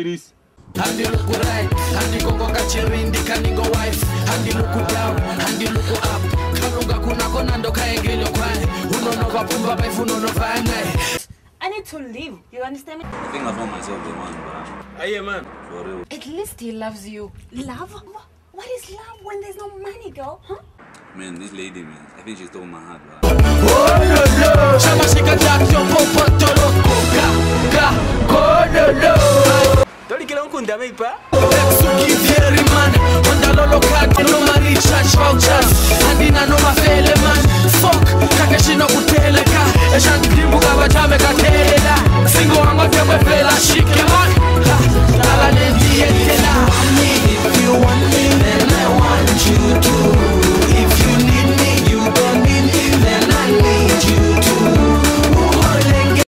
andiluku right andikongo kachirindi kaningo wife andiluku down andiluku up kalunga kunako nando kaengilyo kwae unonova pumba paifu unonovane I need to leave. You understand me? I think I found myself the one, but Aye, man. for real. At least he loves you. Love? What is love when there's no money, girl? Huh? Man, this lady, man, I think she stole my heart, bro. ndabeipa